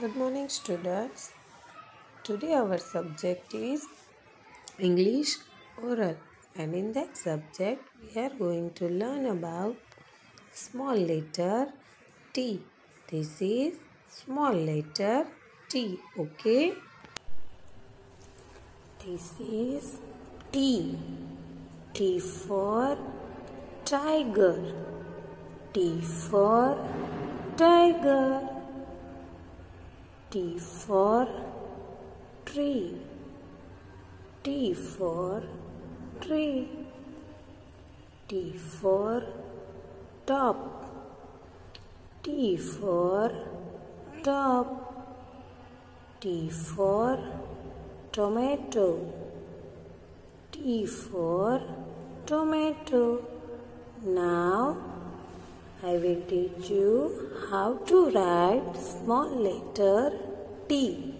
Good morning, students. Today, our subject is English Oral, and in that subject, we are going to learn about small letter T. This is small letter T, okay? This is T. T for tiger. T for tiger. T for tree. T for tree. T for top. T for top. T for tomato. T for tomato. Now I will teach you how to write small letter T.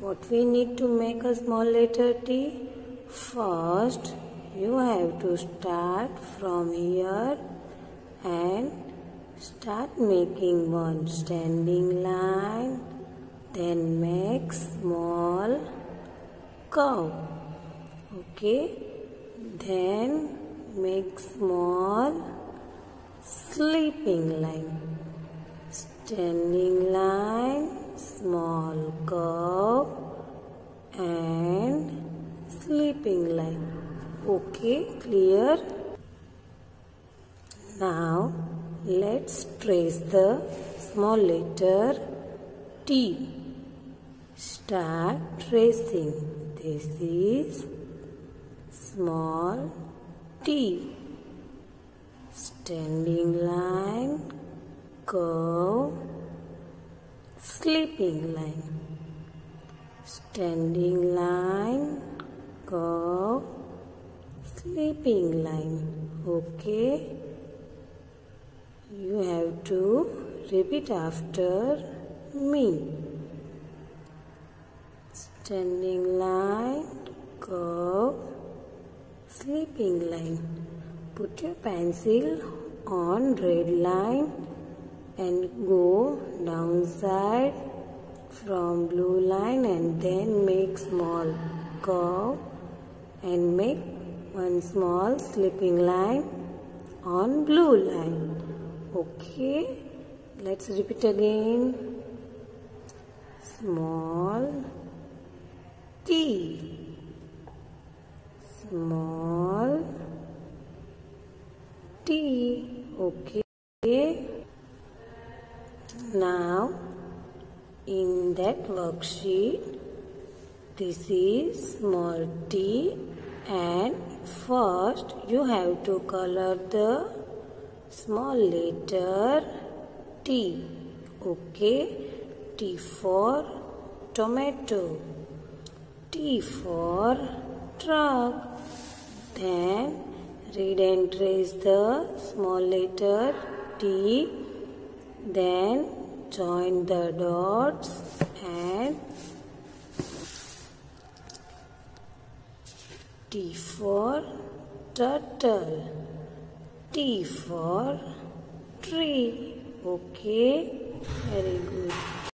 What we need to make a small letter T? First, you have to start from here and start making one standing line, then make small curve. Okay, then make small sleeping line. Standing line small curve and sleeping line. Okay clear? Now let's trace the small letter t. Start tracing. This is small t standing line, curve, sleeping line, standing line, curve, sleeping line. Okay, you have to repeat after me. Standing line, curve, sleeping line. Put your pencil on red line and go downside from blue line and then make small curve and make one small slipping line on blue line. Okay, let's repeat again. Small T. Small T. Okay. Now, in that worksheet, this is small t and first you have to color the small letter T. Okay. T for tomato. T for truck. Then read and trace the small letter T. Then join the dots and T for turtle. T for tree. Okay, very good.